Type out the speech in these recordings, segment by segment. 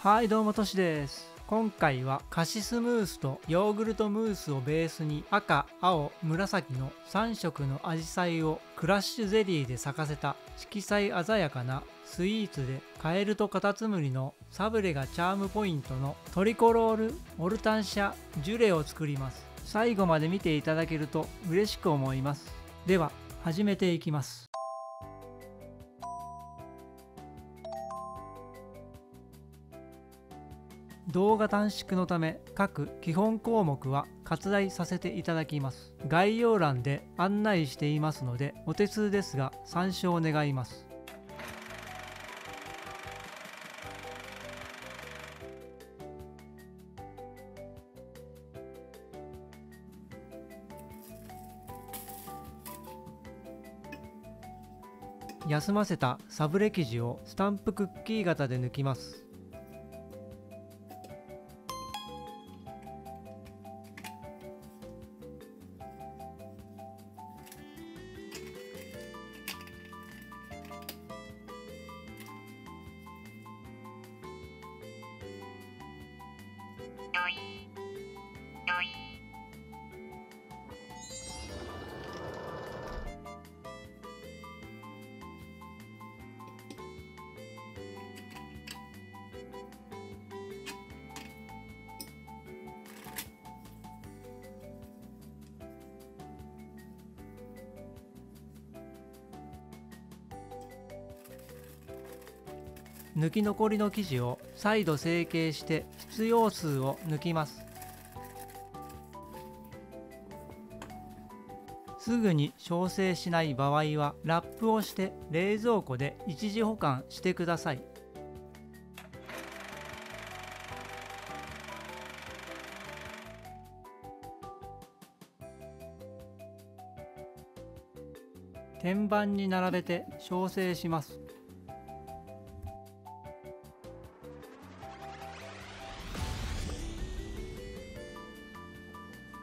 はいどうもとしです。今回はカシスムースとヨーグルトムースをベースに赤、青、紫の3色のアジサイをクラッシュゼリーで咲かせた色彩鮮やかなスイーツでカエルとカタツムリのサブレがチャームポイントのトリコロールモルタンシャジュレを作ります。最後まで見ていただけると嬉しく思います。では始めていきます。動画短縮のため各基本項目は割愛させていただきます。概要欄で案内していますのでお手数ですが参照願います。休ませたサブレ生地をスタンプクッキー型で抜きます。抜き残りの生地を再度成形して必要数を抜きます。すぐに焼成しない場合はラップをして冷蔵庫で一時保管してください。天板に並べて焼成します。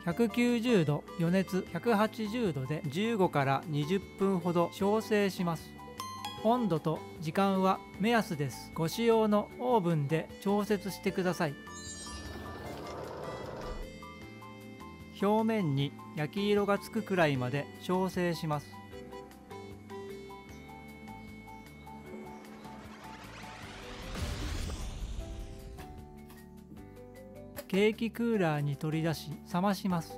190度余熱180度で15から20分ほど焼成します。温度と時間は目安です。ご使用のオーブンで調節してください。表面に焼き色がつくくらいまで調整します。定期クーラーに取り出し冷まします。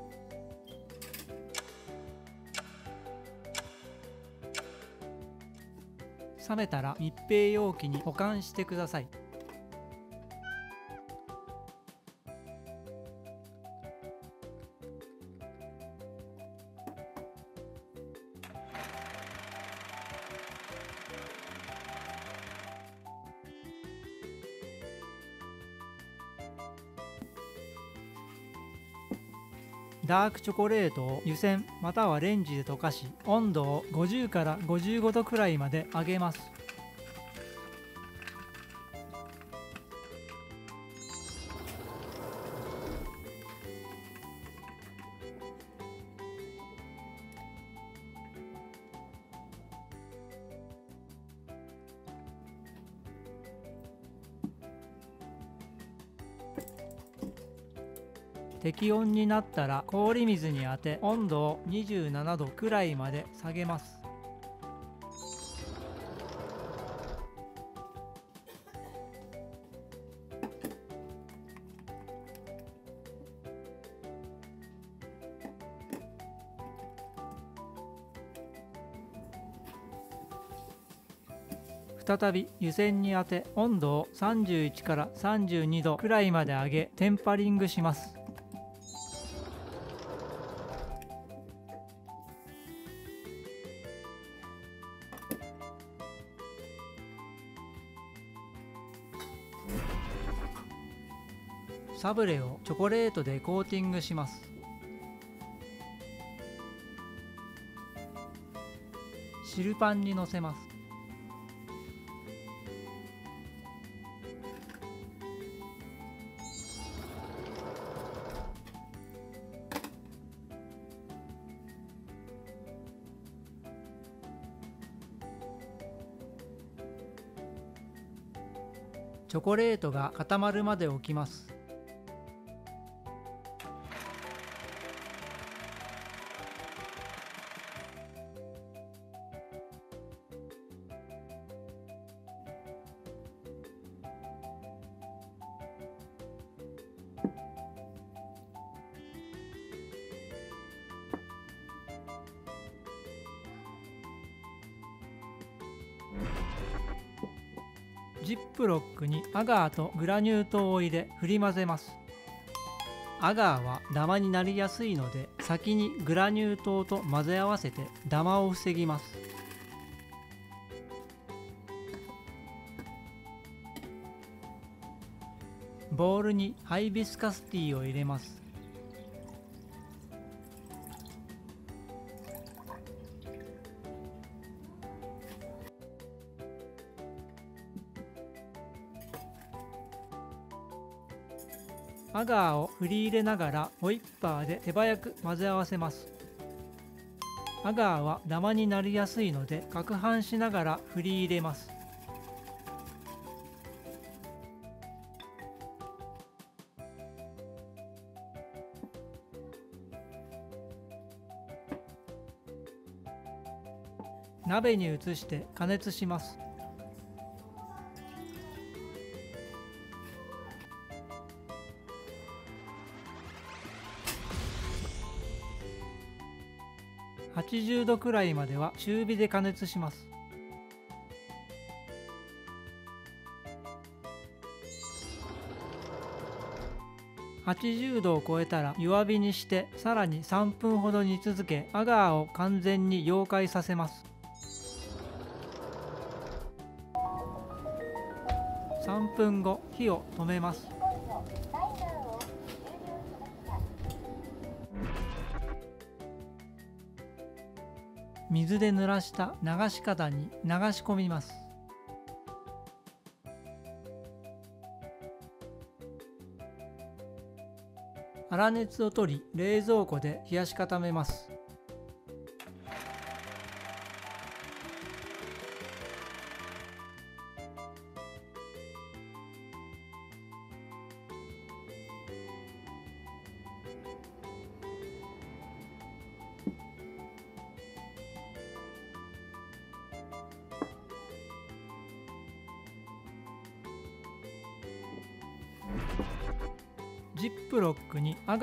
冷めたら密閉容器に保管してください。ダークチョコレートを湯煎またはレンジで溶かし温度を50から55度くらいまで上げます。適温になったら氷水に当て温度を27度くらいまで下げます。再び湯煎に当て温度を31から32度くらいまで上げテンパリングします。サブレをチョコレートでコーティングします。汁パンにのせます。チョコレートが固まるまで置きます。ジップロックにアガーとグラニュー糖を入れ振り混ぜます。アガーはダマになりやすいので先にグラニュー糖と混ぜ合わせてダマを防ぎます。ボウルにハイビスカスティーを入れます。ガーを振り入れながらホイッパーで手早く混ぜ合わせます。アガーはダマになりやすいので攪拌しながら振り入れます。鍋に移して加熱します。80度くらいまでは中火で加熱します。80度を超えたら弱火にしてさらに3分ほど煮続けアガーを完全に溶解させます。3分後火を止めます。水で濡らした流し方に流し込みます。粗熱を取り冷蔵庫で冷やし固めます。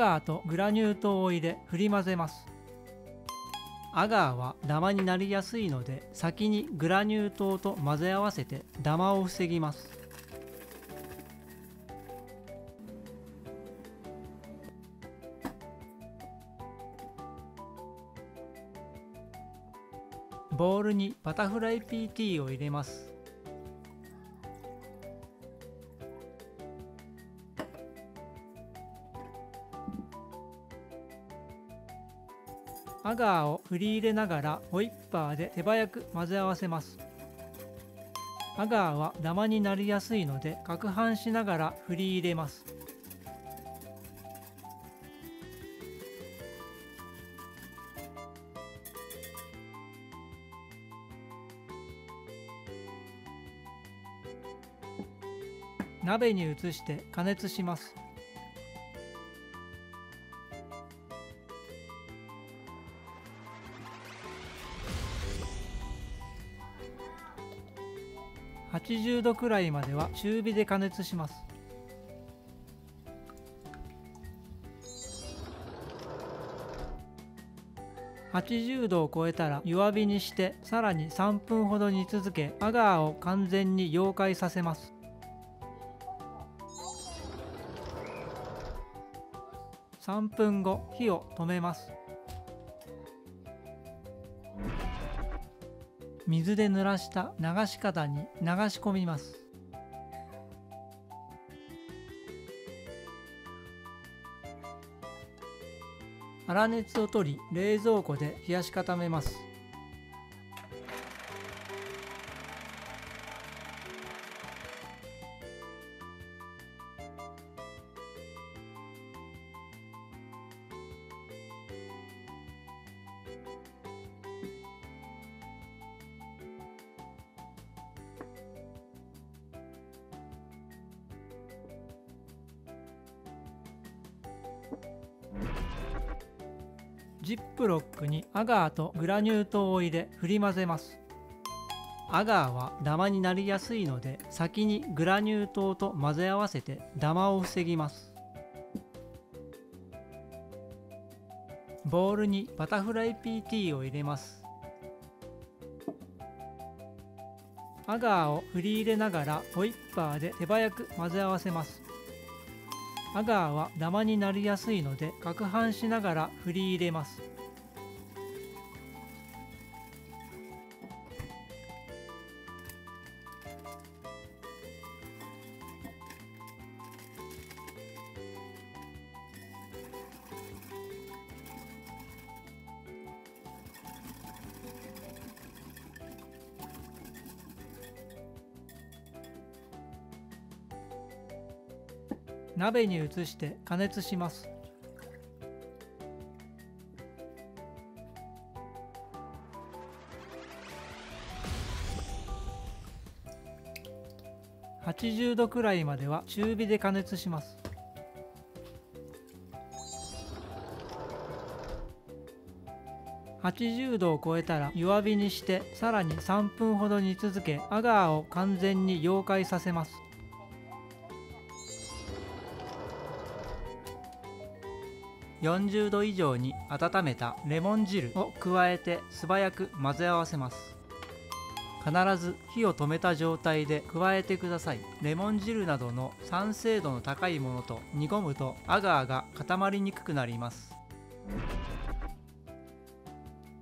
ガーとグラニュー糖を入れ振り混ぜます。アガーはダマになりやすいので先にグラニュー糖と混ぜ合わせてダマを防ぎます。ボウルにバタフライ PT を入れます。アガーを振り入れながらホイッパーで手早く混ぜ合わせます。アガーはダマになりやすいので攪拌しながら振り入れます。鍋に移して加熱します。80度くらいまでは中火で加熱します。80度を超えたら弱火にしてさらに3分ほど煮続けアガーを完全に溶解させます。3分後火を止めます。水で濡らした流し方に流し込みます。粗熱を取り冷蔵庫で冷やし固めます。アガーとグラニュー糖を入れ振り混ぜます。アガーはダマになりやすいので先にグラニュー糖と混ぜ合わせてダマを防ぎます。ボウルにバタフライ PT を入れます。アガーを振り入れながらホイッパーで手早く混ぜ合わせます。アガーはダマになりやすいので攪拌しながら振り入れます。鍋に移して加熱します。80度くらいまでは中火で加熱します。80度を超えたら弱火にしてさらに3分ほど煮続けアガーを完全に溶解させます。40度以上に温めたレモン汁を加えて素早く混ぜ合わせます。必ず火を止めた状態で加えてください。レモン汁などの酸性度の高いものと煮込むとアガーが固まりにくくなります。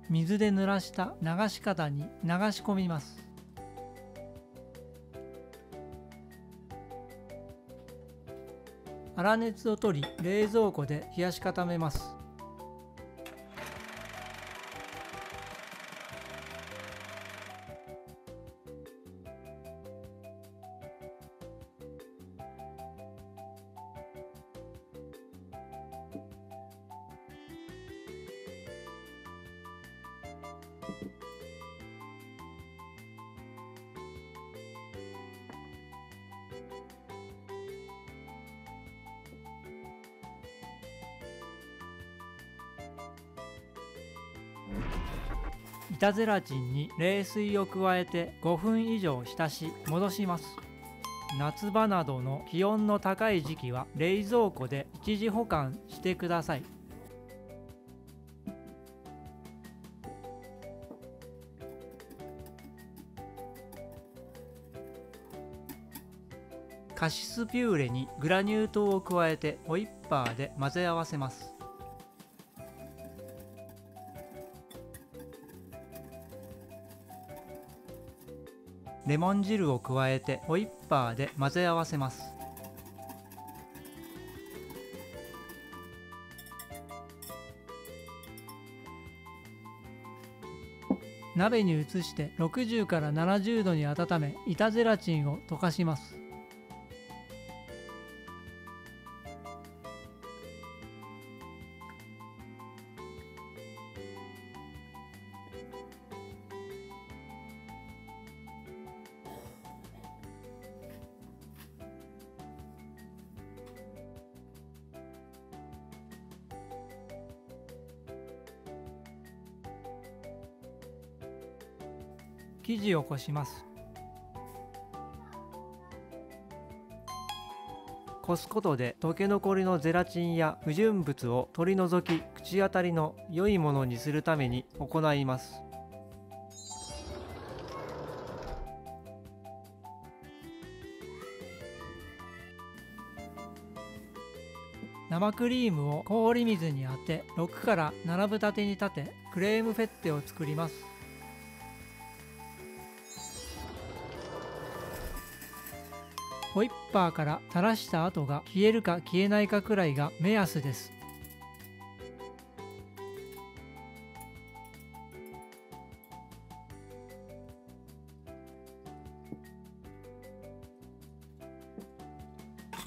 水で濡らした流し方に流し込みます。粗熱を取り冷蔵庫で冷やし固めます。板ゼラチンに冷水を加えて5分以上浸し戻します。夏場などの気温の高い時期は冷蔵庫で一時保管してください。カシスピューレにグラニュー糖を加えてホイッパーで混ぜ合わせます。レモン汁を加えてホイッパーで混ぜ合わせます。鍋に移して60から70度に温め板ゼラチンを溶かします。生地をこします。こすことで溶け残りのゼラチンや不純物を取り除き口当たりの良いものにするために行います。生クリームを氷水に当て6から7分立てに立てクレームフェッテを作ります。ホイッパーから垂らした後が消えるか消えないかくらいが目安です。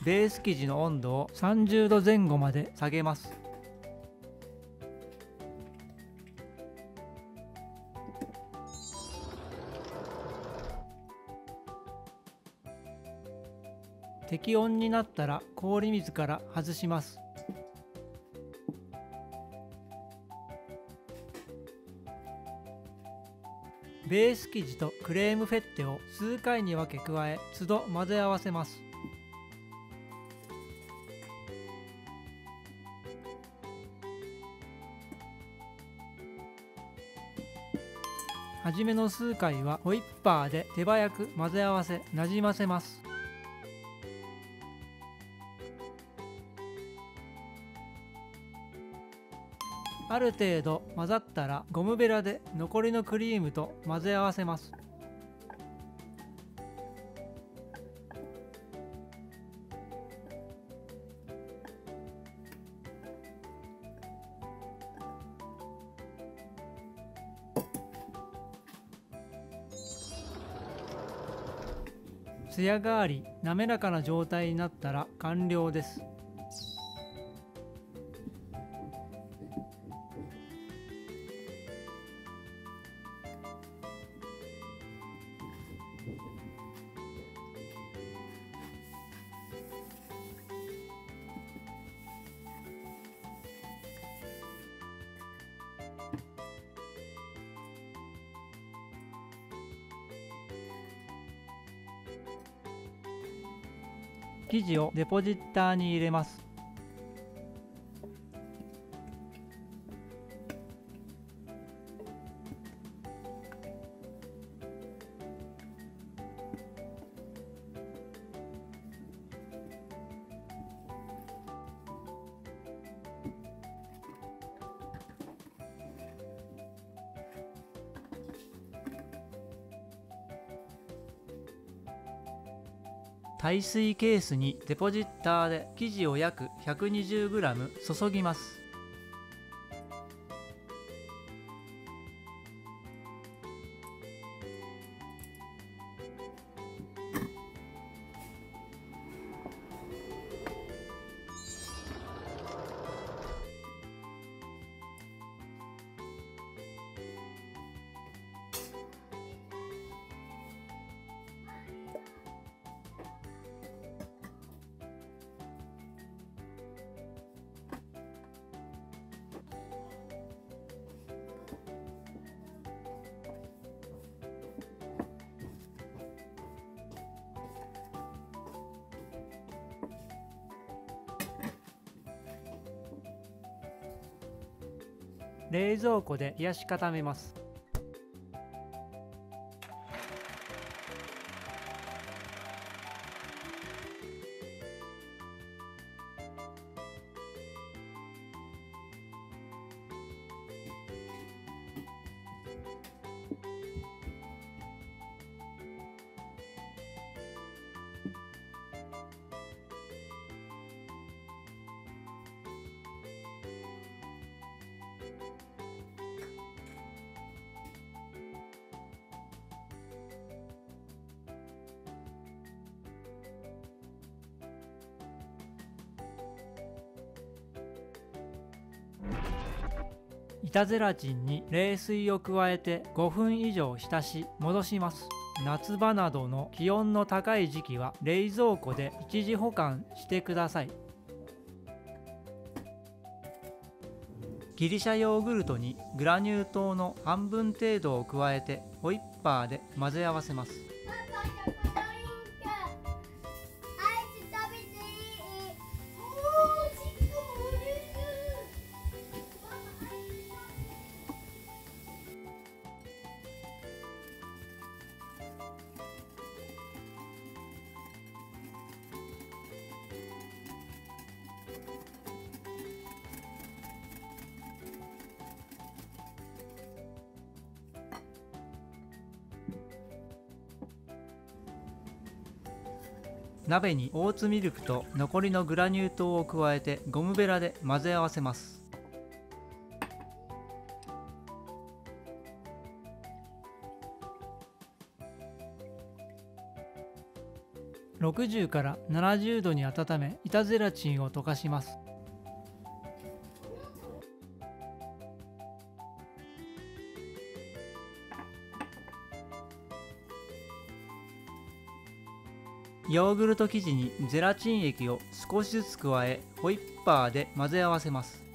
ベース生地の温度を30度前後まで下げます。気温になったら氷水から外します。ベース生地とクレームフェッテを数回に分け加え都度混ぜ合わせます。初めの数回はホイッパーで手早く混ぜ合わせなじませます。ある程度混ざったらゴムベラで残りのクリームと混ぜ合わせます。艶があり滑らかな状態になったら完了です。をデポジッターに入れます。耐水ケースにデポジッターで生地を約 120g 注ぎます。冷蔵庫で冷やし固めます。板ゼラチンに冷水を加えて5分以上浸し戻します。夏場などの気温の高い時期は冷蔵庫で一時保管してください。ギリシャヨーグルトにグラニュー糖の半分程度を加えてホイッパーで混ぜ合わせます。鍋にオーツミルクと残りのグラニュー糖を加えてゴムベラで混ぜ合わせます。60から70度に温め板ゼラチンを溶かします。ヨーグルト生地にゼラチン液を少しずつ加えホイッパーで混ぜ合わせます。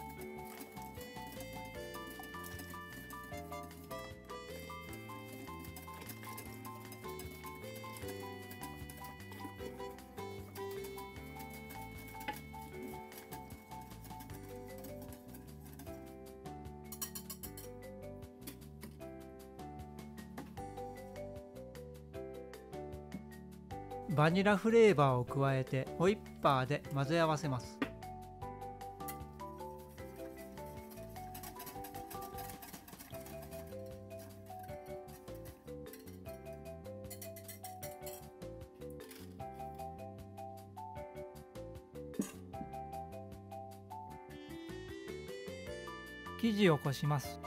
バニラフレーバーを加えてホイッパーで混ぜ合わせます。生地をこします。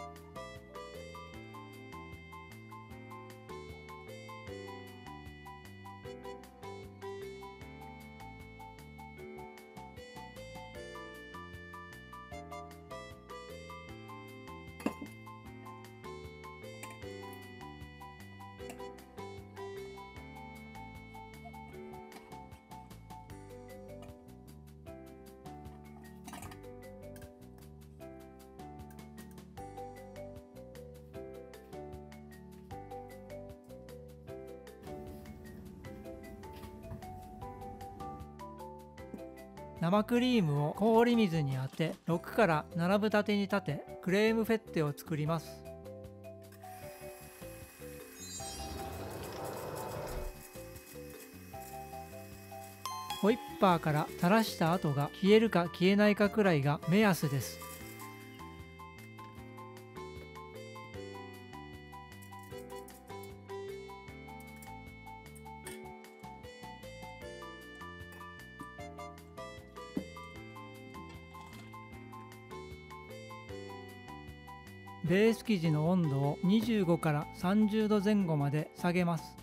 生クリームを氷水に当て6から7分立てに立てクレームフェッテを作ります。ホイッパーから垂らした跡が消えるか消えないかくらいが目安です。ベース生地の温度を25から30度前後まで下げます。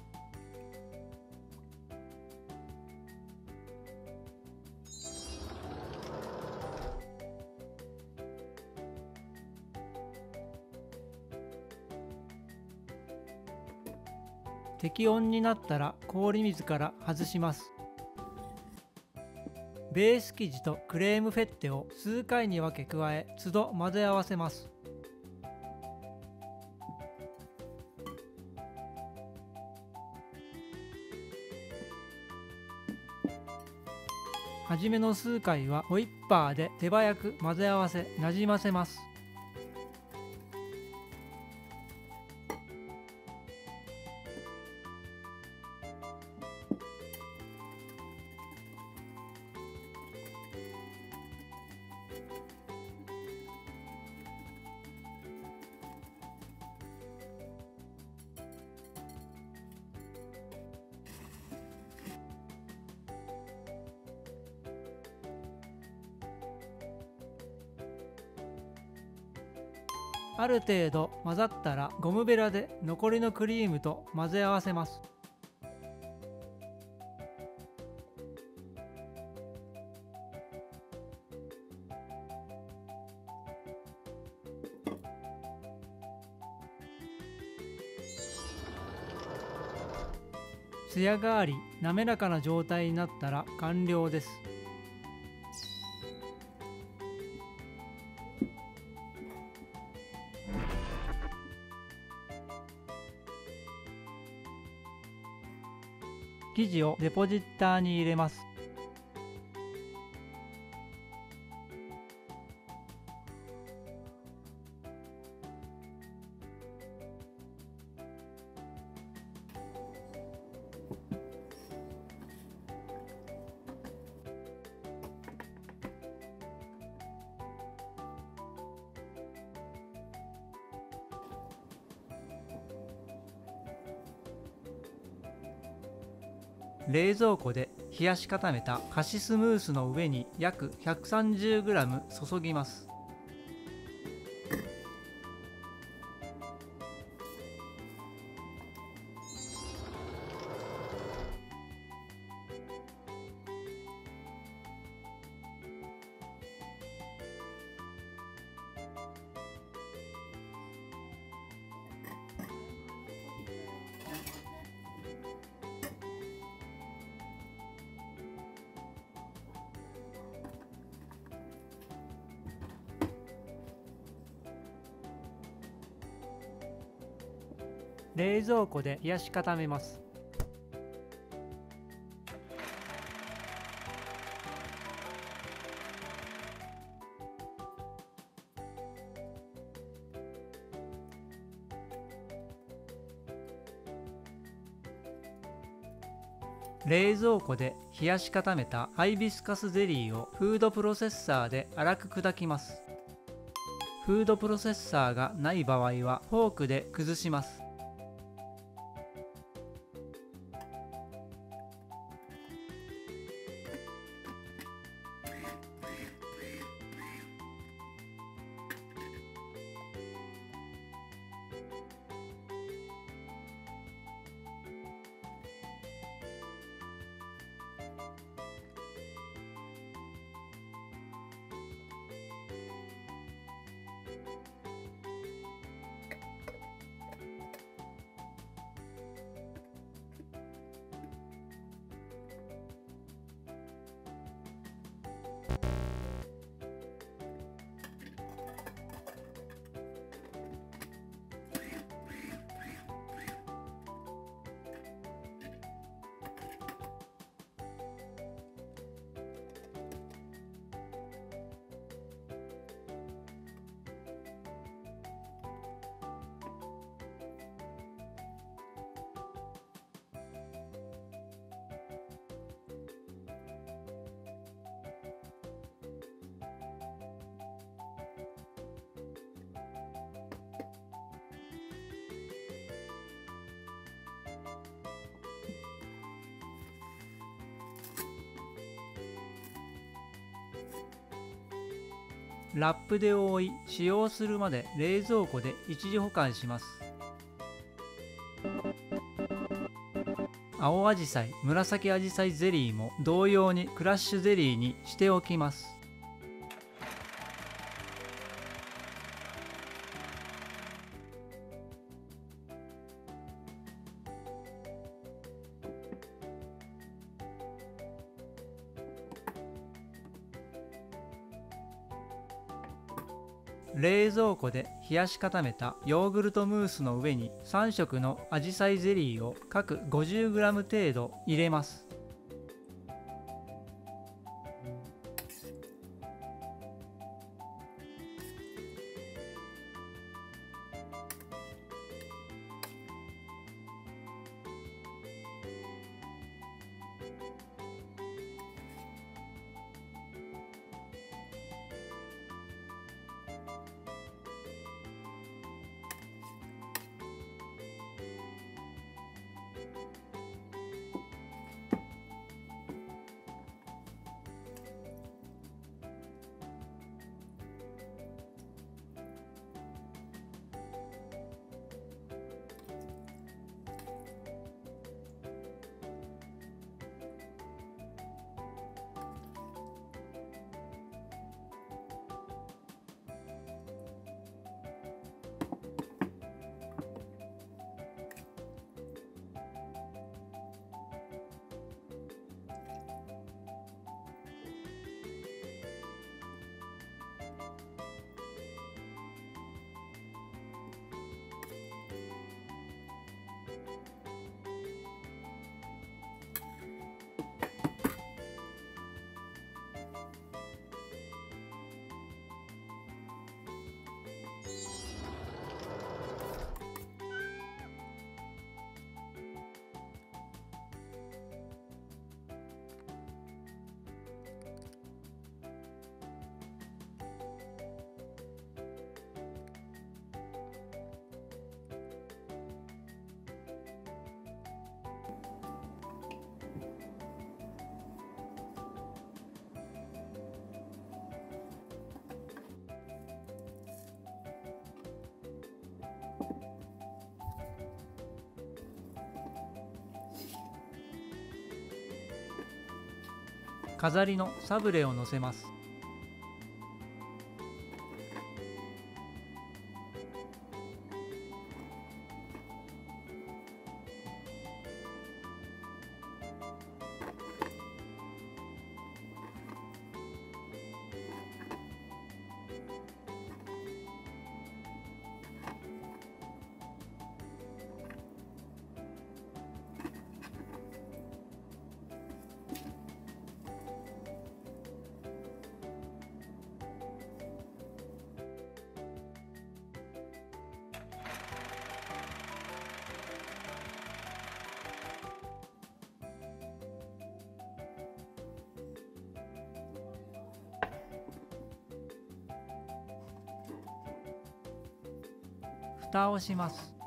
適温になったら氷水から外します。ベース生地とクレームフェッテを数回に分け加え都度混ぜ合わせます。初めの数回はホイッパーで手早く混ぜ合わせなじませます。ある程度混ざったらゴムベラで残りのクリームと混ぜ合わせます。艶があり滑らかな状態になったら完了です。生地をデポジッターに入れます。冷蔵庫で冷やし固めたカシスムースの上に約 130g 注ぎます。冷蔵庫で冷やし固めます。冷蔵庫で冷やし固めたハイビスカスゼリーをフードプロセッサーで粗く砕きます。フードプロセッサーがない場合はフォークで崩します。ラップで覆い使用するまで冷蔵庫で一時保管します。青アジサイ紫アジサイゼリーも同様にクラッシュゼリーにしておきます。冷蔵庫で冷やし固めたヨーグルトムースの上に3色のアジサイゼリーを各 50g 程度入れます。飾りのサブレをのせます。蓋をします。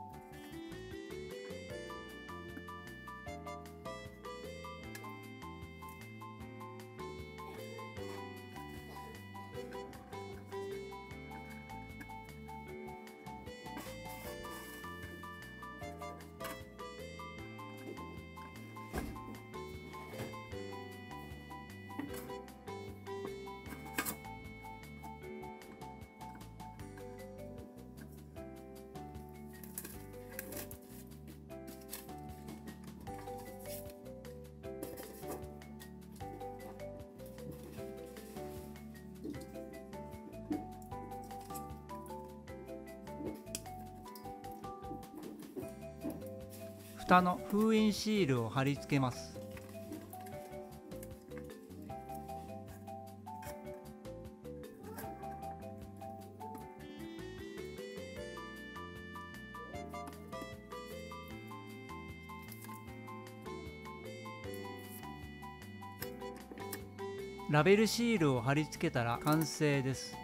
蓋の封印シールを貼り付けます。ラベルシールを貼り付けたら完成です。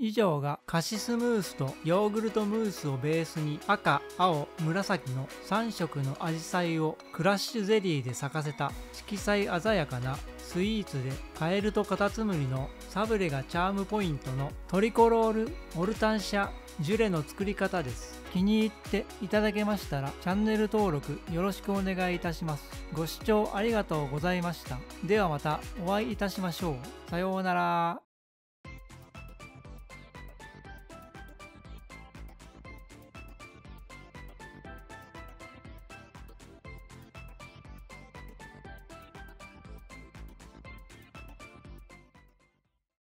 以上がカシスムースとヨーグルトムースをベースに赤青紫の3色のアジサイをクラッシュゼリーで咲かせた色彩鮮やかなスイーツでカエルとカタツムリのサブレがチャームポイントのトリコロールオルタンシャジュレの作り方です気に入っていただけましたらチャンネル登録よろしくお願いいたしますご視聴ありがとうございましたではまたお会いいたしましょうさようなら